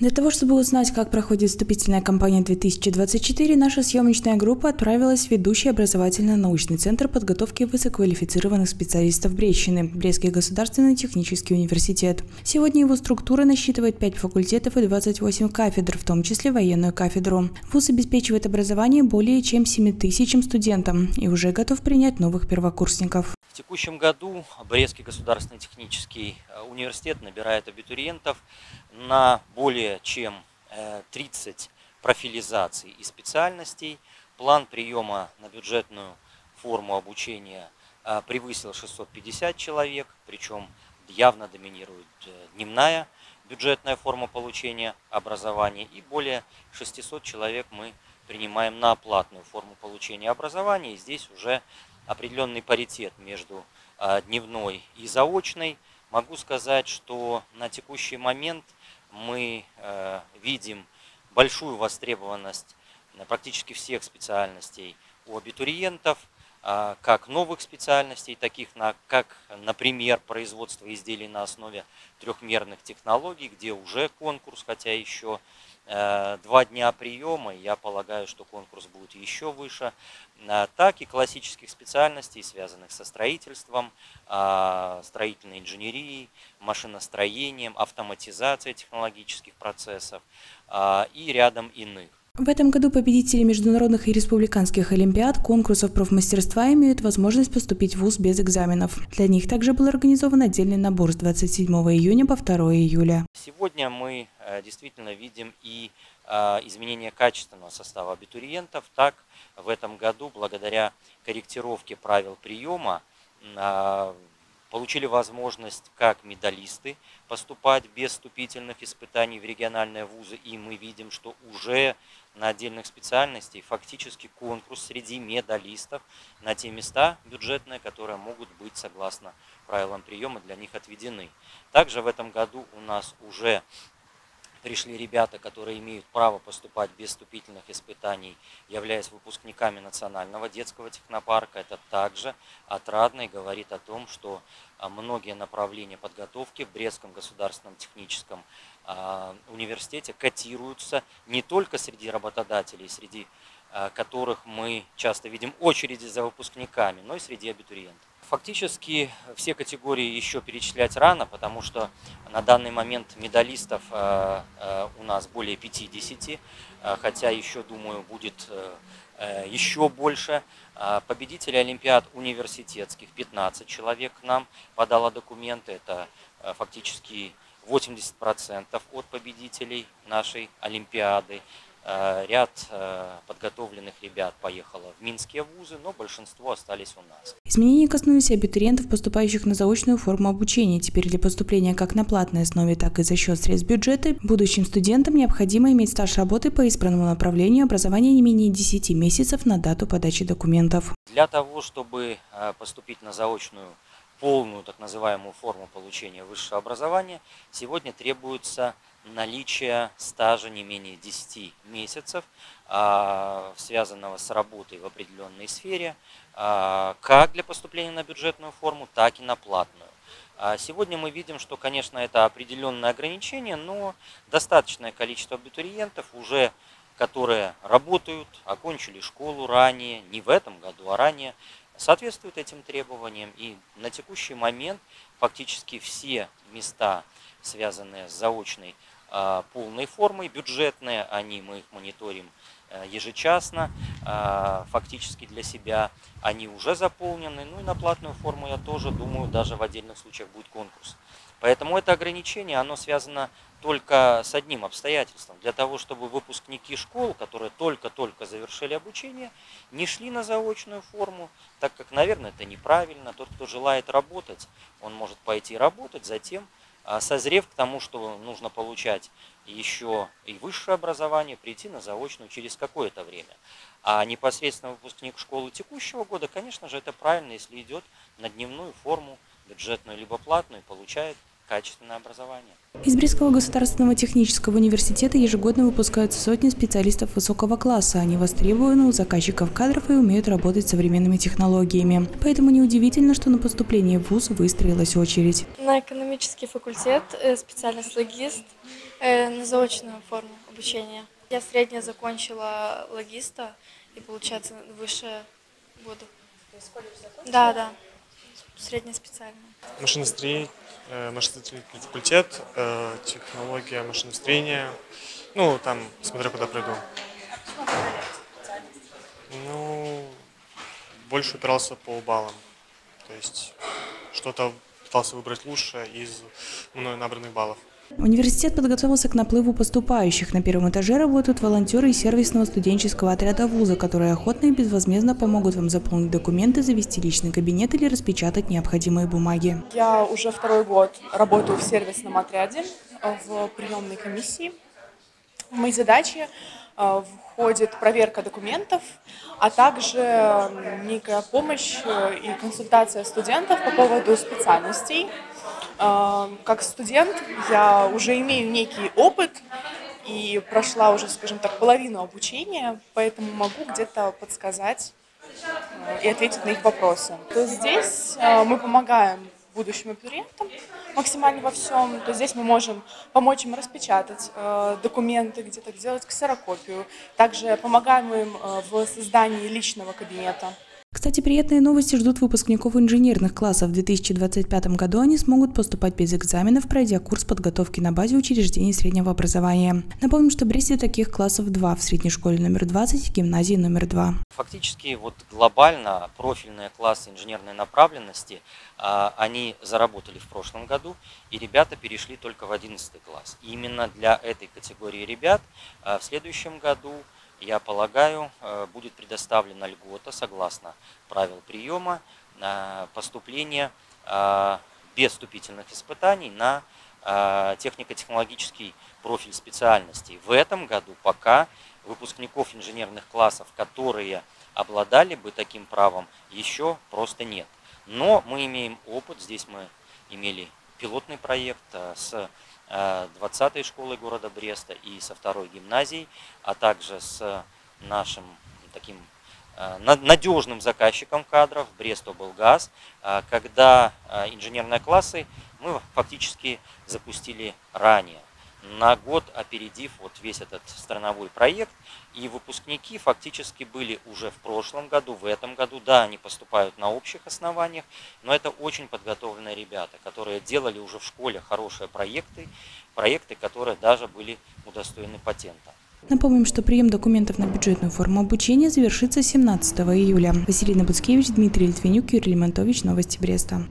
Для того, чтобы узнать, как проходит вступительная кампания 2024, наша съемочная группа отправилась в ведущий образовательно-научный центр подготовки высококвалифицированных специалистов Брещины – Брестский государственный технический университет. Сегодня его структура насчитывает 5 факультетов и 28 кафедр, в том числе военную кафедру. ВУЗ обеспечивает образование более чем 7 тысячам студентам и уже готов принять новых первокурсников. В текущем году Брестский государственный технический э, университет набирает абитуриентов на более чем 30 э, профилизаций и специальностей. План приема на бюджетную форму обучения э, превысил 650 человек, причем явно доминирует дневная бюджетная форма получения образования и более 600 человек мы принимаем на платную форму получения образования. И здесь уже определенный паритет между а, дневной и заочной. Могу сказать, что на текущий момент мы э, видим большую востребованность практически всех специальностей у абитуриентов, а, как новых специальностей, таких как, например, производство изделий на основе трехмерных технологий, где уже конкурс, хотя еще Э, два дня приема, я полагаю, что конкурс будет еще выше, э, так и классических специальностей, связанных со строительством, а, строительной инженерией, машиностроением, автоматизацией технологических процессов а, и рядом иных. В этом году победители международных и республиканских олимпиад, конкурсов профмастерства имеют возможность поступить в ВУЗ без экзаменов. Для них также был организован отдельный набор с 27 июня по 2 июля. Сегодня мы э, действительно видим и э, изменение качественного состава абитуриентов. Так, в этом году, благодаря корректировке правил приема, э, получили возможность как медалисты поступать без вступительных испытаний в региональные вузы, и мы видим, что уже на отдельных специальностей фактически конкурс среди медалистов на те места бюджетные, которые могут быть согласно правилам приема для них отведены. Также в этом году у нас уже пришли ребята, которые имеют право поступать без вступительных испытаний, являясь выпускниками Национального детского технопарка. Это также отрадно и говорит о том, что а, многие направления подготовки в Брестском государственном техническом а, университете котируются не только среди работодателей, среди которых мы часто видим очереди за выпускниками, но и среди абитуриентов. Фактически все категории еще перечислять рано, потому что на данный момент медалистов э, э, у нас более 50, э, хотя еще, думаю, будет еще больше. Победители Олимпиад университетских, 15 человек к нам подало документы. Это фактически 80% от победителей нашей Олимпиады. Э, ряд э, подготовленных ребят поехало в минские вузы, но большинство остались у нас. Изменения коснулись абитуриентов, поступающих на заочную форму обучения. Теперь для поступления как на платной основе, так и за счет средств бюджета будущим студентам необходимо иметь стаж работы по избранному направлению образования не менее 10 месяцев на дату подачи документов. Для того, чтобы э, поступить на заочную полную так называемую форму получения высшего образования, сегодня требуется наличие стажа не менее 10 месяцев, а, связанного с работой в определенной сфере, а, как для поступления на бюджетную форму, так и на платную. А сегодня мы видим, что, конечно, это определенное ограничение, но достаточное количество абитуриентов уже которые работают, окончили школу ранее, не в этом году, а ранее, соответствуют этим требованиям. И на текущий момент фактически все места, связанные с заочной а, полной формой, бюджетные, они, мы их мониторим э, ежечасно, а, фактически для себя они уже заполнены. Ну и на платную форму я тоже думаю, даже в отдельных случаях будет конкурс. Поэтому это ограничение, оно связано только с одним обстоятельством. Для того, чтобы выпускники школ, которые только-только завершили обучение, не шли на заочную форму, так как, наверное, это неправильно. Тот, кто желает работать, он может пойти работать, затем созрев к тому, что нужно получать еще и высшее образование, прийти на заочную через какое-то время. А непосредственно выпускник школы текущего года, конечно же, это правильно, если идет на дневную форму, бюджетную либо платную, получает качественное образование. Из Брестского государственного технического университета ежегодно выпускаются сотни специалистов высокого класса. Они востребованы у заказчиков кадров и умеют работать с современными технологиями. Поэтому неудивительно, что на поступление в ВУЗ выстроилась очередь. На экономический факультет э, специальность логист э, на заочную форму обучения. Я средняя закончила логиста и, получается, выше буду. Да, да, средняя специальная. Машиностроение, э, машиностроительный факультет, э, технология машиностроения. Ну, там, смотря куда пройду. Ну, больше упирался по баллам. То есть что-то пытался выбрать лучше из мной набранных баллов. Университет подготовился к наплыву поступающих. На первом этаже работают волонтеры из сервисного студенческого отряда вуза, которые охотно и безвозмездно помогут вам заполнить документы, завести личный кабинет или распечатать необходимые бумаги. Я уже второй год работаю в сервисном отряде в приемной комиссии. В мои задачи э, входит проверка документов, а также некая помощь э, и консультация студентов по поводу специальностей, как студент я уже имею некий опыт и прошла уже, скажем так, половину обучения, поэтому могу где-то подсказать э, и ответить на их вопросы. То здесь э, мы помогаем будущим абитуриентам максимально во всем. То здесь мы можем помочь им распечатать э, документы, где-то сделать ксерокопию. Также помогаем им в создании личного кабинета. Кстати, приятные новости ждут выпускников инженерных классов. В 2025 году они смогут поступать без экзаменов, пройдя курс подготовки на базе учреждений среднего образования. Напомним, что в Бресте таких классов два – в средней школе номер 20 и гимназии номер 2. Фактически вот глобально профильные классы инженерной направленности, а, они заработали в прошлом году, и ребята перешли только в 11 класс. И именно для этой категории ребят а, в следующем году я полагаю, э, будет предоставлена льгота согласно правил приема поступления э, без вступительных испытаний на э, технико-технологический профиль специальностей. В этом году пока выпускников инженерных классов, которые обладали бы таким правом, еще просто нет. Но мы имеем опыт, здесь мы имели пилотный проект с 20-й э, школы города Бреста и со второй гимназией, а также с нашим таким э, надежным заказчиком кадров Брест облгаз, э, когда инженерные классы мы фактически запустили ранее на год опередив вот весь этот страновой проект. И выпускники фактически были уже в прошлом году, в этом году. Да, они поступают на общих основаниях, но это очень подготовленные ребята, которые делали уже в школе хорошие проекты, проекты, которые даже были удостоены патента. Напомним, что прием документов на бюджетную форму обучения завершится 17 июля. Василина Буцкевич, Дмитрий Литвинюк, Юрий Лимонтович, Новости Бреста.